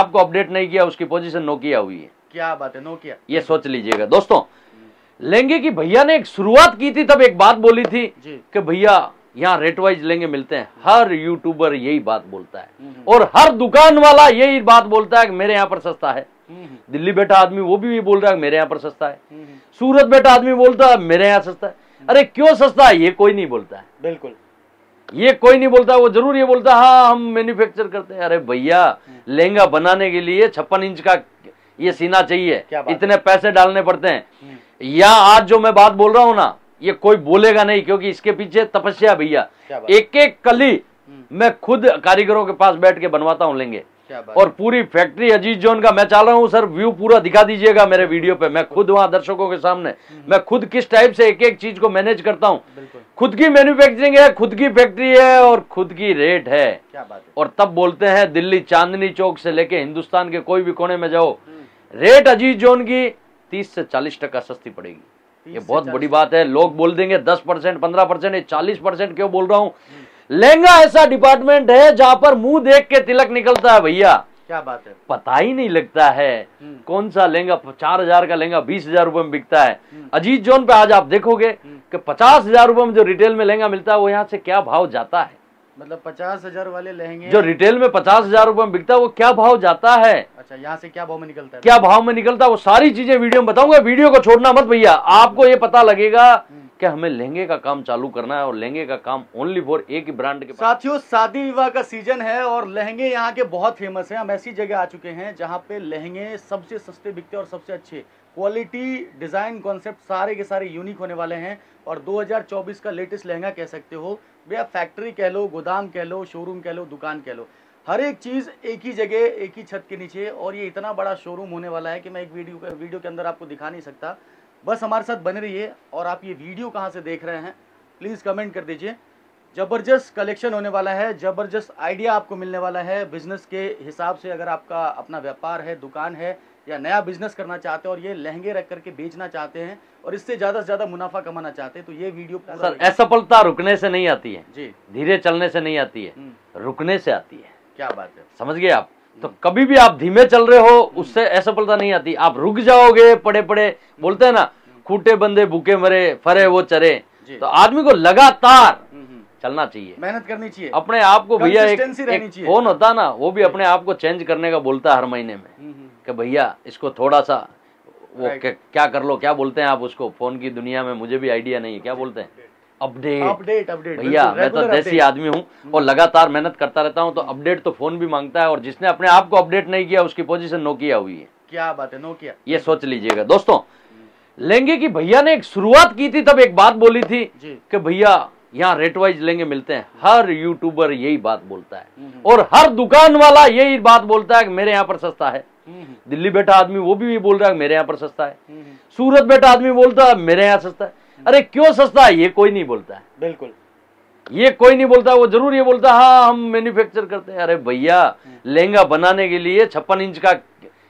आपको अपडेट नहीं किया उसकी पोजीशन नोकिया हुई है। क्या बात है नोकिया ये सोच लीजिएगा। दोस्तों लहंगे की भैया ने एक शुरुआत की थी तब एक बात बोली थी कि भैया यहाँ रेट वाइज लहंगे मिलते हैं। हर यूट्यूबर यही बात बोलता है। हम्म, और हर दुकान वाला यही बात बोलता है कि मेरे यहाँ पर सस्ता है। हम्म, हम्म, दिल्ली बैठा आदमी वो भी ये बोल रहा है मेरे यहाँ पर सस्ता है। हम्म, हम्म, सूरत बैठा आदमी बोलता है मेरे यहाँ सस्ता है। अरे क्यों सस्ता है ये कोई नहीं बोलता है। बिल्कुल। ये कोई नहीं बोलता वो ज़रूर ये बोलता हाँ हम मैन्युफैक्चर करते हैं। अरे भैया लहंगा बनाने के लिए छप्पन इंच का ये सीना चाहिए? इतने पैसे डालने पड़ते हैं। हम्म, या आज जो मैं बात बोल रहा हूँ ना ये कोई बोलेगा नहीं क्योंकि इसके पीछे तपस्या भैया। एक एक कली हम्म, मैं खुद कारीगरों के पास बैठ के बनवाता हूँ लेंगे और पूरी फैक्ट्री अज़ीज़ जोन का मैं चाह रहा हूँ सर व्यू पूरा दिखा दीजिएगा मेरे वीडियो पे। मैं खुद वहाँ दर्शकों के सामने मैं खुद किस टाइप से एक एक चीज़ को मैनेज करता हूँ। खुद की मैन्युफैक्चरिंग है खुद की फैक्ट्री है और खुद की रेट है। क्या बात है। और तब बोलते हैं दिल्ली चांदनी चौक से लेके हिंदुस्तान के कोई भी कोने में जाओ हम्म, रेट अज़ीज़ जोन की तीस से चालीस टका सस्ती पड़ेगी। ये बहुत बड़ी बात है लोग बोल देंगे दस परसेंट पंद्रह परसेंट चालीस परसेंट क्यों बोल रहा हूँ? लहंगा ऐसा डिपार्टमेंट है जहाँ पर मुँह देख के तिलक निकलता है भैया। क्या बात है? पता ही नहीं लगता है हम्म, कौन सा लहंगा चार हज़ार का लहंगा बीस हज़ार रुपए में बिकता है। हम्म। अजीत जोन पे आज आप देखोगे हम्म। कि पचास हज़ार रुपए में जो रिटेल में लहंगा मिलता है वो यहाँ से क्या भाव जाता है? मतलब पचास हज़ार वाले लहंगे जो रिटेल में पचास हज़ार रुपए में बिकता है वो क्या भाव जाता है? अच्छा यहाँ से क्या भाव में निकलता है? क्या भाव में निकलता है? वो सारी चीज़ें वीडियो में बताऊँगा। वीडियो को छोड़ना मत भैया। आपको ये पता लगेगा कि हमें लहंगे का काम चालू करना है और लहंगे का काम ओनली फॉर एक ही ब्रांड के साथियों, शादी विवाह का सीज़न है और लहंगे यहाँ के बहुत फ़ेमस हैं। हम ऐसी जगह आ चुके हैं जहाँ पे लहंगे सबसे सस्ते बिकते हैं और सबसे अच्छे। क्वालिटी डिज़ाइन कॉन्सेप्ट सारे के सारे यूनिक होने वाले हैं और 2024 का लेटेस्ट लहंगा कह सकते हो। भैया फैक्ट्री कह लो, गोदाम कह लो शोरूम कह लो, दुकान कह लो। हर एक चीज़ एक ही जगह, एक ही छत के नीचे और ये इतना बड़ा शोरूम होने वाला है कि मैं एक वीडियो का वीडियो के अंदर आपको दिखा नहीं सकता। बस हमारे साथ बने रहिए और आप ये वीडियो कहाँ से देख रहे हैं प्लीज़ कमेंट कर दीजिए। ज़बरदस्त कलेक्शन होने वाला है ज़बरदस्त आइडिया आपको मिलने वाला है। बिज़नेस के हिसाब से अगर आपका अपना व्यापार है दुकान है या नया बिज़नेस करना चाहते हैं और ये लहंगे रख करके बेचना चाहते हैं और इससे ज़्यादा से ज़्यादा मुनाफा कमाना चाहते हैं तो ये वीडियो सर असफलता रुकने से नहीं आती है। जी। धीरे चलने से नहीं आती है। हम्म, रुकने से आती है। क्या बात है। समझ गए आप? तो कभी भी आप धीमे चल रहे हो उससे असफलता नहीं आती। आप रुक जाओगे पड़े पड़े बोलते हैं ना खूटे बंदे भूखे मरे फरे वो चरे। तो आदमी को लगातार हम्म, हम्म, चलना चाहिए। मेहनत करनी चाहिए। अपने आप को भैया एक, एक फ़ोन होता ना वो भी अपने आप को चेंज करने का बोलता है हर महीने में। हम्म, कि भैया इसको थोड़ा सा वो क्या कर लो क्या बोलते हैं आप उसको? फ़ोन की दुनिया में मुझे भी आइडिया नहीं है क्या बोलते हैं? अपडेट। अपडेट अपडेट भैया मैं तो देसी आदमी हूँ और लगातार मेहनत करता रहता हूँ तो अपडेट तो फ़ोन भी माँगता है और जिसने अपने आप को अपडेट नहीं किया उसकी पोजीशन नोकिया हुई है। क्या बात है नोकिया ये सोच लीजिएगा। दोस्तों लहंगे की भैया ने एक शुरुआत की थी तब एक बात बोली थी कि भैया यहाँ रेट वाइज लहंगे मिलते हैं। हर यूट्यूबर यही बात बोलता है। हम्म, और हर दुकान वाला यही बात बोलता है कि मेरे यहाँ पर सस्ता है। हम्म, हम्म, दिल्ली बैठा आदमी वो भी बोल रहा है मेरे यहाँ पर सस्ता है। हम्म, हम्म, सूरत बैठा आदमी बोलता है मेरे यहाँ सस्ता है। अरे क्यों सस्ता है? ये कोई नहीं बोलता है। बिल्कुल। ये कोई नहीं बोलता वो ज़रूर ये बोलता है हाँ हम मैन्युफैक्चर करते हैं। अरे भैया लहंगा बनाने के लिए छप्पन इंच का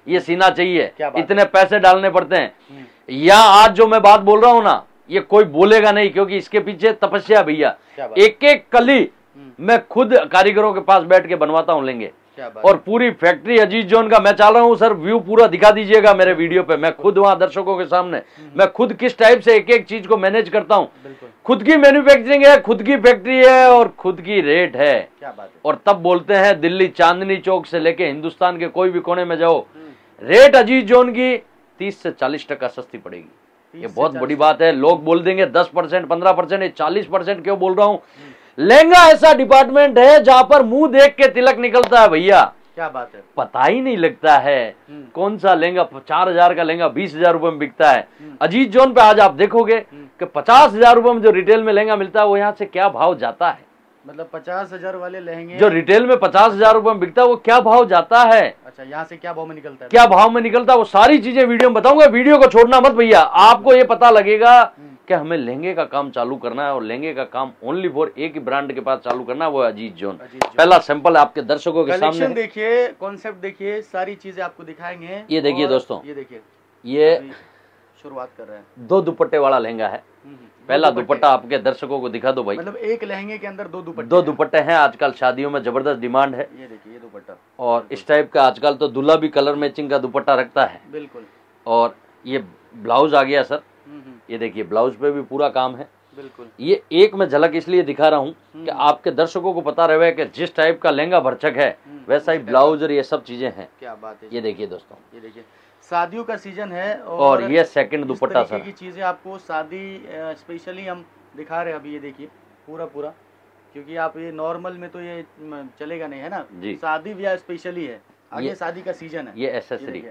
ये सीना चाहिए? इतने पैसे डालने पड़ते हैं। हम्म, या आज जो मैं बात बोल रहा हूँ ना ये कोई बोलेगा नहीं क्योंकि इसके पीछे तपस्या भैया। एक एक कली हम्म, मैं खुद कारीगरों के पास बैठ के बनवाता हूँ लेंगे और पूरी फैक्ट्री अज़ीज़ जोन का मैं चाह रहा हूँ सर व्यू पूरा दिखा दीजिएगा मेरे वीडियो पे। मैं खुद वहाँ दर्शकों के सामने मैं खुद किस टाइप से एक एक चीज़ को मैनेज करता हूँ। खुद की मैन्युफैक्चरिंग है खुद की फैक्ट्री है और खुद की रेट है। क्या बात है। और तब बोलते हैं दिल्ली चांदनी चौक से लेके हिंदुस्तान के कोई भी कोने में जाओ हम्म, रेट अज़ीज़ जोन की तीस से चालीस टका सस्ती पड़ेगी। ये बहुत बड़ी बात है लोग बोल देंगे दस परसेंट पंद्रह परसेंट चालीस परसेंट क्यों बोल रहा हूँ? लहंगा ऐसा डिपार्टमेंट है जहाँ पर मुँह देख के तिलक निकलता है भैया। क्या बात है? पता ही नहीं लगता है हम्म, कौन सा लहंगा चार हज़ार का लहंगा बीस हज़ार रुपए में बिकता है। हम्म। अजीत जोन पे आज आप देखोगे हम्म। कि पचास हज़ार रुपए में जो रिटेल में लहंगा मिलता है वो यहाँ से क्या भाव जाता है? मतलब पचास हज़ार वाले लहंगे जो रिटेल में पचास हज़ार रुपए में बिकता है वो क्या भाव जाता है? अच्छा यहाँ से क्या भाव में निकलता है? क्या भाव में निकलता है? वो सारी चीज़ें वीडियो में बताऊँगा। वीडियो को छोड़ना मत भैया आपको ये पता लगेगा हम्म, कि हमें लहंगे का काम चालू करना है और लहंगे का काम ओनली फॉर एक ही ब्रांड के पास चालू करना है? वो अजीत जोन। पहला सैंपल आपके दर्शकों के सामने देखिए कॉन्सेप्ट देखिए सारी चीज़ें आपको दिखाएँगे। ये देखिए दोस्तों। ये देखिए। ये शुरुआत कर रहे हैं। दो दुपट्टे वाला लहंगा है। हम्म, पहला दो दुपट्टा। आपके दर्शकों को दिखा दो भाई। मतलब एक लहंगे के अंदर दो दुपट्टे दो दुपट्टे हैं आजकल शादियों में ज़बरदस्त डिमांड है। ये देखिए ये दुपट्टा। और इस टाइप का आजकल तो दूल्हा भी कलर मैचिंग का दुपट्टा रखता है। बिल्कुल। और ये ब्लाउज आ गया सर हम्म, हम्म, ये देखिए ब्लाउज पे भी पूरा काम है। बिल्कुल। ये एक मैं झलक इसलिए दिखा रहा हूँ कि हम्म। आपके दर्शकों को पता रहे कि जिस टाइप का लहंगा भरचक है हम्म, वैसा ही ब्लाउज और ये सब चीज़ें हैं। क्या बात है ये देखिए दोस्तों। ये देखिए शादियों का सीज़न है और और ये सेकंड दुपट्टा सर की चीज़ें आपको शादी स्पेशली हम दिखा रहे हैं अभी ये देखिए पूरा पूरा। क्योंकि आप ये नॉर्मल में तो ये चलेगा नहीं है ना। शादी ब्याह स्पेशली है। आगे ये- शादी का सीज़न है। ये एसेसरी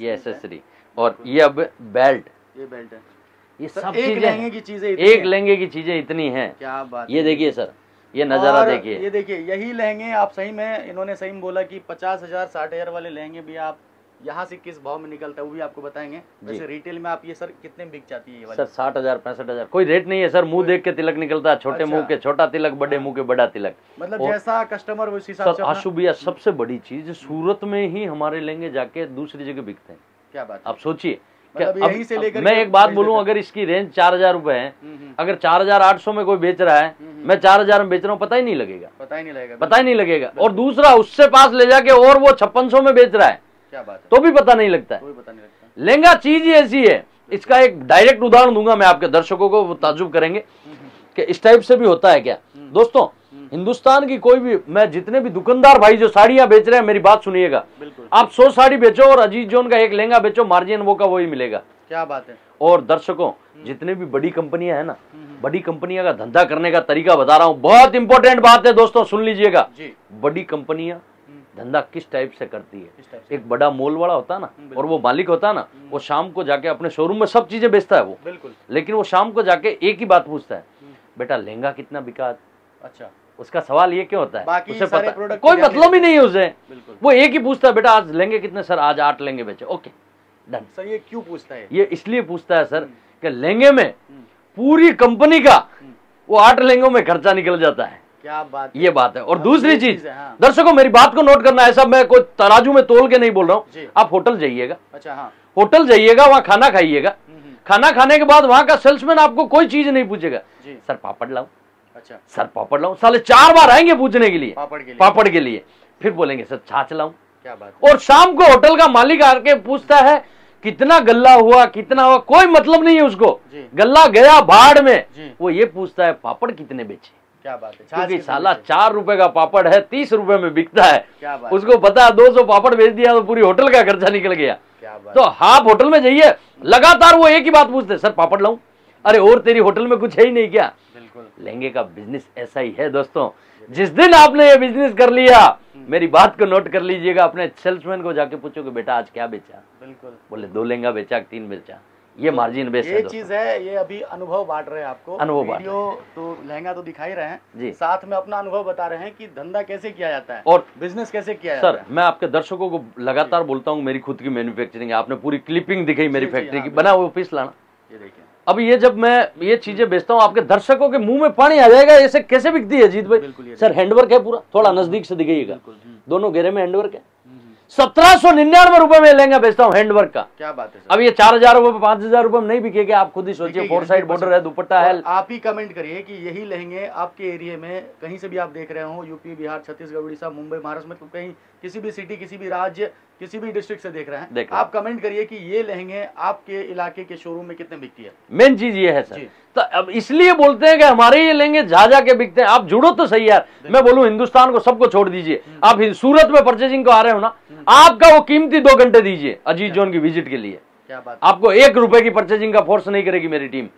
ये एसेसरी और ये अब बेल्ट ये बेल्ट है। ये सब एक चीज़ें लहंगे की चीज़ें एक लहंगे की चीज़ें इतनी हैं। क्या बात ये देखिए सर ये नज़ारा देखिए। ये देखिए यही लहंगे आप सही में इन्होंने सही में बोला कि पचास हज़ार साठ हज़ार वाले लहंगे भी आप यहाँ से किस भाव में निकलता है वो भी आपको बताएँगे। वैसे रिटेल में आप ये सर कितने बिक जाती है ये वाली? सर साठ हज़ार पैंसठ हज़ार कोई रेट नहीं है सर मुँह देख के तिलक निकलता है छोटे अच्छा। मुँह के छोटा तिलक बड़े मुँह के बड़ा तिलक। मतलब और- जैसा कस्टमर उस हिसाब से आशु भैया सबसे बड़ी चीज़ सूरत में ही हमारे लेंगे जाके दूसरी जगह बिकते हैं। क्या बात आप सोचिए यहीं से लेकर मैं एक बात बोलूँ अगर इसकी रेंज चार हज़ार रूपए है हम्म, हम्म, अगर चार हज़ार आठ सौ में कोई बेच रहा है हम्म। मैं चार हज़ार में बेच रहा हूँ पता ही नहीं लगेगा। पता ही नहीं लगेगा पता ही नहीं लगेगा। और दूसरा उससे पास ले जाके और वो छप्पन सौ में बेच रहा है क्या बात है। तो भी पता नहीं लगता है। लगता लहंगा चीज़ ही ऐसी है। इसका एक डायरेक्ट उदाहरण दूँगा मैं आपके दर्शकों को वो ताजुब करेंगे। कि इस टाइप से भी होता है क्या? दोस्तों हिंदुस्तान की कोई भी मैं जितने भी दुकानदार भाई जो साड़ियाँ बेच रहे हैं मेरी बात सुनिएगा। आप सौ साड़ी बेचो और अज़ीज़ जोन का एक लहंगा बेचो मार्जिन वो का वही मिलेगा। क्या बात है। और दर्शकों जितने भी बड़ी कंपनियाँ हैं ना हम्म, बड़ी कंपनियाँ का धंधा करने का तरीका बता रहा हूँ। बहुत इंपॉर्टेंट बात है दोस्तों सुन लीजिएगा। बड़ी कंपनियाँ हम्म, धंधा किस टाइप से करती है? एक बड़ा मॉल वाला होता है ना हम्म, और वो मालिक होता है ना वो शाम को जाके अपने शोरूम में सब चीज़ें बेचता है वो। बिल्कुल। लेकिन वो शाम को जाके एक ही बात पूछता है हम्म, बेटा लहंगा कितना बिका? अच्छा। उसका सवाल ये क्यों होता है? बाकी उसे सारे पता कोई मतलब ही नहीं है उसे। वो एक ही पूछता है बेटा आज लेंगे कितने सर? आज आठ लेंगे बेचे। ओके डन सर ये क्यों पूछता है? ये इसलिए पूछता है सर कि लहंगे में हम्म, पूरी कंपनी का हम्म, वो आठ लहंगों में खर्चा निकल जाता है। क्या बात ये बात है। और दूसरी चीज़ हाँ। दर्शकों मेरी बात को नोट करना है सब मैं कोई तराजू में तोल के नहीं बोल रहा हूँ। आप होटल जाइएगा। अच्छा हाँ। होटल जाइएगा वहाँ खाना खाइएगा। हम्म, हम्म, खाना खाने के बाद वहाँ का सेल्समैन आपको कोई चीज़ नहीं पूछेगा। सर पापड़ लाऊं अच्छा। सर पापड़ लाऊं? साले चार बार आएँगे पूछने के लिए। पापड़ के लिए। पापड़ के लिए। फिर बोलेंगे सर छाछ लाऊं? क्या बात और शाम को होटल का मालिक आके पूछता है कितना गल्ला हुआ कितना हुआ? कोई मतलब नहीं है उसको। गल्ला गया भाड़ में। वो ये पूछता है पापड़ कितने बेचे? क्या बात है। क्योंकि साला चार रुपए का पापड़ है तीस रुपए में बिकता है। क्या बात उसको पता दो सौ पापड़ बेच दिया तो पूरी होटल का खर्चा निकल गया। क्या बात तो आप होटल में जाइए। लगातार वो एक ही बात पूछते सर पापड़ लाऊं? अरे और तेरी होटल में कुछ है ही नहीं क्या? लहंगे का बिज़नेस ऐसा ही है दोस्तों। जिस दिन आपने ये बिज़नेस कर लिया मेरी बात को नोट कर लीजिएगा अपने सेल्समैन को जाके पूछो कि बेटा आज क्या बेचा? बिल्कुल। बोले दो लहंगा बेचा तीन बेचा ये मार्जिन बेस ये चीज़ है ये अभी अनुभव बांट रहे हैं आपको। अनुभव बांट वीडियो तो लहंगा तो दिखा ही रहे हैं। जी। साथ में अपना अनुभव बता रहे हैं कि धंधा कैसे किया जाता है और बिज़नेस कैसे किया जाता सर है। मैं आपके दर्शकों को लगातार बोलता हूँ मेरी खुद की मैन्युफैक्चरिंग है। आपने पूरी क्लिपिंग दिखाई मेरी फैक्ट्री हाँ, की। बना वो पीस लाना। ये देखिए। अब ये जब मैं ये चीज़ें बेचता हूँ आपके दर्शकों के मुँह में पानी आ जाएगा ऐसे कैसे बिकती है जीत भाई? सर हैंडवर्क है पूरा थोड़ा नज़दीक से दिखाइएगा। हम्म, दोनों घेरे में हैंडवर्क है। सत्रह सौ निन्यानवे रुपए में लहंगा बेचता हूँ हैंडवर्क का। क्या बात है अब ये चार हज़ार रुपए पाँच हज़ार रुपए में नहीं बिकेगा आप खुद ही सोचिए फोर साइड बॉर्डर है दुपट्टा है। आप ही कमेंट करिए कि यही लहंगे आपके एरिया में कहीं से भी आप देख रहे हो यूपी बिहार छत्तीसगढ़ उड़ीसा मुंबई महाराष्ट्र में तो कहीं किसी भी सिटी किसी भी राज्य किसी भी डिस्ट्रिक्ट से देख रहे हैं। आप कमेंट करिए कि ये लहंगे आपके इलाके के शोरूम में कितने बिकती है। मेन चीज़ ये है सर। तो अब इसलिए बोलते हैं कि हमारे ये लेंगे जा जा के बिकते हैं। आप जुड़ो तो सही यार। मैं बोलूँ हिंदुस्तान को सबको छोड़ दीजिए। आप सूरत में परचेजिंग को आ रहे हो ना आपका वो कीमती दो घंटे दीजिए अजीत जोन की विज़िट के लिए। क्या बात? आपको एक रुपए की परचेजिंग का फोर्स नहीं करेगी मेरी टीम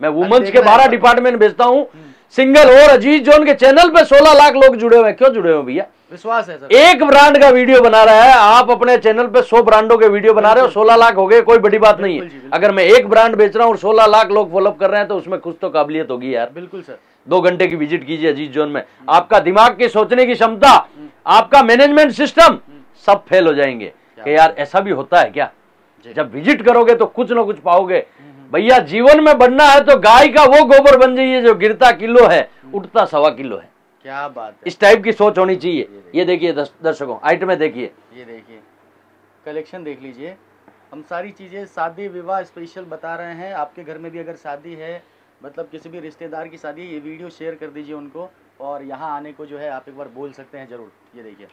मैं वुमेन्स के बारह डिपार्टमेंट भेजता हूँ सिंगल और अजीत जोन के चैनल पे सोलह लाख लोग जुड़े हुए हैं। क्यों जुड़े हुए भैया? विश्वास है सर। एक ब्रांड का वीडियो बना रहा है। आप अपने चैनल पे सौ ब्रांडों के वीडियो बना रहे हो। सोलह लाख हो गए कोई बड़ी बात नहीं है। अगर मैं एक ब्रांड बेच रहा हूँ और सोलह लाख लोग फॉलोअप कर रहे हैं तो उसमें कुछ तो काबिलियत होगी यार। बिल्कुल सर। दो घंटे की विज़िट कीजिए अजीत जोन में। आपका दिमाग की सोचने की क्षमता आपका मैनेजमेंट सिस्टम सब फेल हो जाएँगे। कि यार ऐसा भी होता है क्या? जब विज़िट करोगे तो कुछ ना कुछ पाओगे। भैया जीवन में बनना है तो गाय का वो गोबर बन जाइए जो गिरता किलो है उठता सवा किलो है। क्या बात है। इस टाइप की सोच होनी चाहिए। ये देखिए। दर्शकों आइटम में देखिए। ये देखिए। कलेक्शन देख लीजिए। हम सारी चीज़ें शादी विवाह स्पेशल बता रहे हैं। आपके घर में भी अगर शादी है मतलब किसी भी रिश्तेदार की शादी है ये वीडियो शेयर कर दीजिए उनको। और यहाँ आने को जो है आप एक बार बोल सकते हैं ज़रूर। ये देखिए।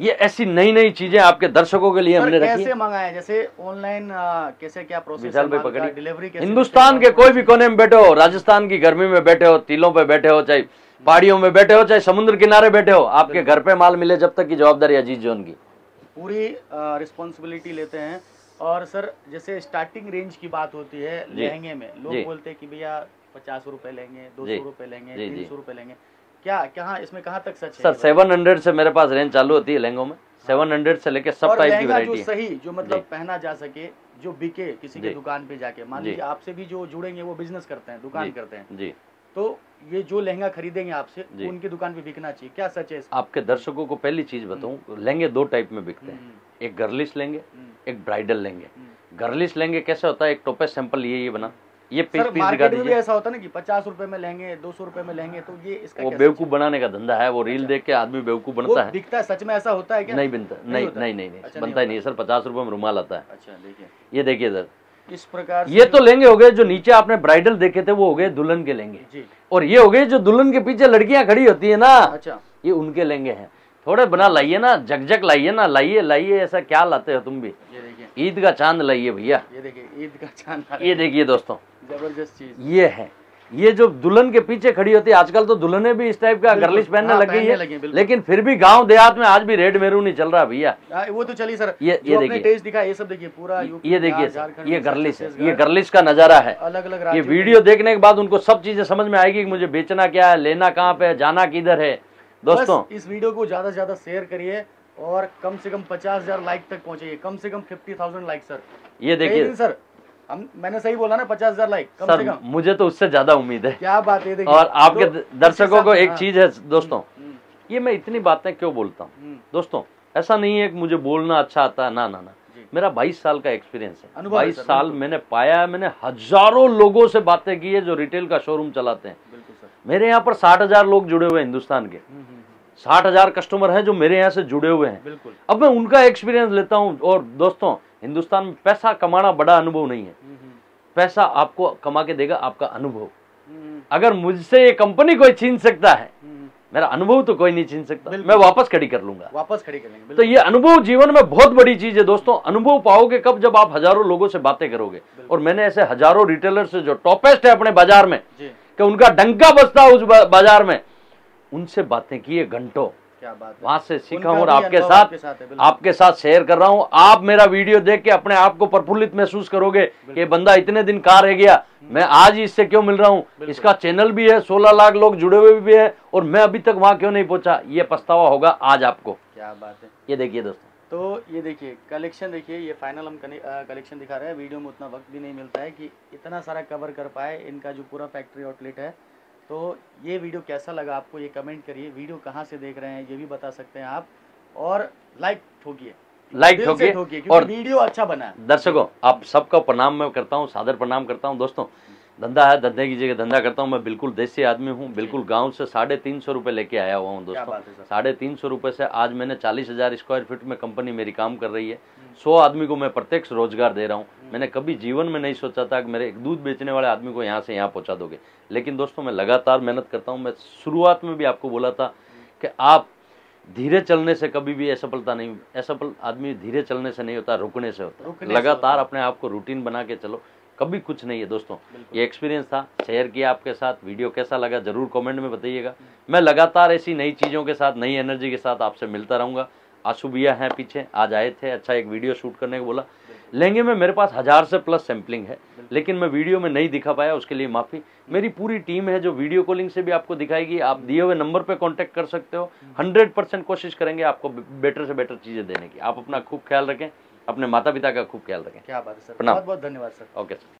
ये ऐसी नई नई चीज़ें आपके दर्शकों के लिए हमने रखी। कैसे। मंगाए जैसे ऑनलाइन कैसे क्या प्रोसेस भाई डिलीवरी कैसे हिंदुस्तान के कोई भी कोने में बैठे हो राजस्थान की गर्मी में बैठे हो टीलों पे बैठे हो चाहे पहाड़ियों में बैठे हो चाहे समुद्र किनारे बैठे हो आपके घर पे माल मिले जब तक की जवाबदारी अज़ीज़ जोन की। पूरी रिस्पॉन्सिबिलिटी लेते हैं। और सर जैसे स्टार्टिंग रेंज की बात होती है लहंगे में लोग बोलते हैं कि भैया पचास रुपए लेंगे दो सौ रुपए लेंगे तीन सौ रुपए लेंगे। क्या कहाँ इसमें कहाँ तक सच सर सेवन हंड्रेड से मेरे पास रेंज चालू होती है लहंगों में। सेवन हंड्रेड से लेके सब टाइप की वैरायटी है। सही जो मतलब पहना जा सके जो बिके किसी की दुकान पे जाके। मान लीजिए आपसे भी जो जुड़ेंगे वो बिज़नेस करते हैं दुकान करते हैं। जी। तो ये जो लहंगा खरीदेंगे आपसे। उनकी दुकान पे बिकना चाहिए। क्या सच है आपके दर्शकों को पहली चीज़ बताऊँ लहंगे दो टाइप में बिकते हैं। हम्म, एक गर्लिश लेंगे हम्म, एक ब्राइडल लेंगे हम्म। गर्लिश लेंगे कैसे होता है? एक टोपे सैंपल ये ये बना। ये पीस पीस दिखा मार्केट में भी दीजिए ऐसा होता है ना कि पचास रुपए में लेंगे दो सौ रुपए में लेंगे तो ये इसका वो बेवकूफ़ बनाने का धंधा है वो रील अच्छा। देख के आदमी बेवकूफ़ बनता है। दिखता है सच में ऐसा होता है क्या? नहीं बनता नहीं नहीं नहीं नहीं अच्छा, बनता ही नहीं सर पचास रुपए में रुमाल आता है। अच्छा देखिए। ये देखिए सर। इस प्रकार ये तो लेंगे हो गए जो नीचे आपने ब्राइडल देखे थे वो हो गए दुल्हन के लेंगे। और ये हो गए जो दुल्हन के पीछे लड़कियाँ खड़ी होती है ना अच्छा। ये उनके लेंगे हैं। थोड़े बना लाइए ना झकझक लाइए ना लाइए लाइए ऐसा क्या लाते हो तुम भी? ईद का चाँद लाइए भैया। ये देखिए ईद का चाँद ये देखिए दोस्तों। ज़बरदस्त चीज़। ये है। ये जो दुल्हन के पीछे खड़ी होती है आजकल तो दुल्हने भी इस टाइप का गर्लिश पहनने हाँ, लग गई है। लेकिन फिर भी गाँव देहात में आज भी रेड मेरू नहीं चल रहा भैया। हाँ, वो तो चलिए सर। ये- ये देखिए। टेस्ट दिखा ये सब देखिए पूरा ये देखिए ये गर्लिश है ये गर्लिश का नज़ारा है। अलग अलग ये वीडियो देखने के बाद उनको सब चीज़ें समझ में आएगी कि मुझे बेचना क्या है लेना कहाँ पे है जाना किधर है। दोस्तों। इस वीडियो को ज़्यादा से ज़्यादा शेयर करिए। और कम से कम पचास हज़ार लाइक तक पहुँचे। कम से कम फिफ्टी थाउज़ेंड लाइक सर ये देखिए। सर हम मैंने सही बोला ना पचास हज़ार लाइक कम सर, से कम। मुझे तो उससे ज़्यादा उम्मीद है। क्या बात है और आपके दर्शकों को एक चीज़ है दोस्तों। हम्म, ये मैं इतनी बातें क्यों बोलता हूँ? हम्म, दोस्तों ऐसा नहीं है कि मुझे बोलना अच्छा आता है। ना ना ना। मेरा 22 साल का एक्सपीरियंस है। अनुभव है 22 सर, साल। मैंने पाया है मैंने हज़ारों लोगों से बातें की है जो रिटेल का शोरूम चलाते हैं। बिल्कुल सर मेरे यहाँ पर साठ हज़ार लोग जुड़े हुए हिंदुस्तान के। हम्म, हम्म, हम्म, साठ हज़ार कस्टमर हैं जो मेरे यहाँ से जुड़े हुए हैं। बिल्कुल। अब मैं उनका एक्सपीरियंस लेता हूँ और दोस्तों हिंदुस्तान में पैसा कमाना बड़ा अनुभव नहीं है। हम्म, हम्म, पैसा आपको कमा के देगा आपका अनुभव। हम्म, अगर मुझसे ये कंपनी कोई छीन सकता है मेरा अनुभव तो कोई नहीं छीन सकता। मैं वापस खड़ी कर लूँगा। वापस खड़ी कर लेंगे तो ये अनुभव जीवन में बहुत बड़ी चीज़ है दोस्तों। अनुभव पाओगे कब? जब आप हज़ारों लोगों से बातें करोगे। और मैंने ऐसे हज़ारों रिटेलर से जो टॉपेस्ट है अपने बाज़ार में कि उनका डंका बजता है उस बाज़ार में उनसे बातें की है घंटों। क्या बात है। वहाँ से सीखा हूँ और आपके साथ आपके साथ आपके साथ शेयर कर रहा हूँ। आप मेरा वीडियो देख के अपने आप को प्रफुल्लित महसूस करोगे कि बंदा इतने दिन कहा रह गया? मैं आज इससे क्यों मिल रहा हूँ? इसका चैनल भी है सोलह लाख लोग जुड़े हुए भी है और मैं अभी तक वहाँ क्यों नहीं पहुँचा? ये पछतावा होगा आज आपको। क्या बात है। ये देखिए दोस्तों। तो ये देखिए कलेक्शन देखिए ये फाइनल हम कलेक्शन दिखा रहे हैं। वीडियो में उतना वक्त भी नहीं मिलता है कि इतना सारा कवर कर पाए इनका जो पूरा फैक्ट्री आउटलेट है। तो ये वीडियो कैसा लगा आपको? ये कमेंट करिए। वीडियो कहाँ से देख रहे हैं? ये भी बता सकते हैं आप। और लाइक ठोकिए। लाइक ठोकिए और वीडियो अच्छा बना दर्शकों आप सबका प्रणाम मैं करता हूँ सादर प्रणाम करता हूँ। दोस्तों धंधा है धंधे की जगह धंधा करता हूँ मैं बिल्कुल देसी आदमी हूँ बिल्कुल गाँव से साढ़े तीन सौ रुपये लेके आया हुआ हूँ दोस्तों। साढ़े तीन सौ रुपये से आज मैंने चालीस हज़ार स्क्वायर फीट में कंपनी मेरी काम कर रही है। सौ आदमी को मैं प्रत्यक्ष रोज़गार दे रहा हूँ। मैंने कभी जीवन में नहीं सोचा था कि मेरे एक दूध बेचने वाले आदमी को यहाँ से यहाँ पहुँचा दोगे। लेकिन दोस्तों मैं लगातार मेहनत करता हूँ। मैं शुरुआत में भी आपको बोला था कि आप धीरे चलने से कभी भी असफलता नहीं असफल आदमी धीरे चलने से नहीं होता रुकने से होता लगातार अपने आप को रूटीन बना के चलो। कभी कुछ नहीं है दोस्तों। ये एक्सपीरियंस था शेयर किया आपके साथ वीडियो कैसा लगा ज़रूर कमेंट में बताइएगा। मैं लगातार ऐसी नई चीज़ों के साथ नई एनर्जी के साथ आपसे मिलता रहूँगा। आशु भैया हैं पीछे आज आए थे अच्छा एक वीडियो शूट करने को बोला। लहंगे में मेरे पास हज़ार से प्लस सैम्पलिंग है लेकिन मैं वीडियो में नहीं दिखा पाया उसके लिए माफ़ी। मेरी पूरी टीम है जो वीडियो कॉलिंग से भी आपको दिखाएगी। आप दिए हुए नंबर पे कांटेक्ट कर सकते हो। हंड्रेड परसेंट कोशिश करेंगे आपको बेटर से बेटर चीज़ें देने की। आप अपना खूब ख्याल रखें। अपने माता पिता का खूब ख्याल रखें। क्या बात है सर। बहुत बहुत धन्यवाद सर। Okay sir.